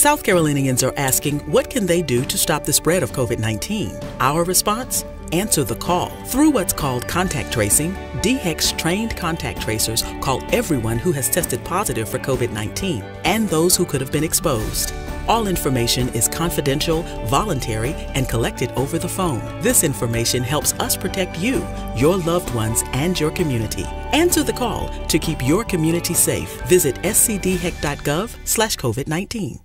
South Carolinians are asking what can they do to stop the spread of COVID 19? Our response? Answer the call. Through what's called contact tracing, DHEC's trained contact tracers call everyone who has tested positive for COVID 19 and those who could have been exposed. All information is confidential, voluntary, and collected over the phone. This information helps us protect you, your loved ones, and your community. Answer the call to keep your community safe. Visit scdhec.gov slash COVID-19.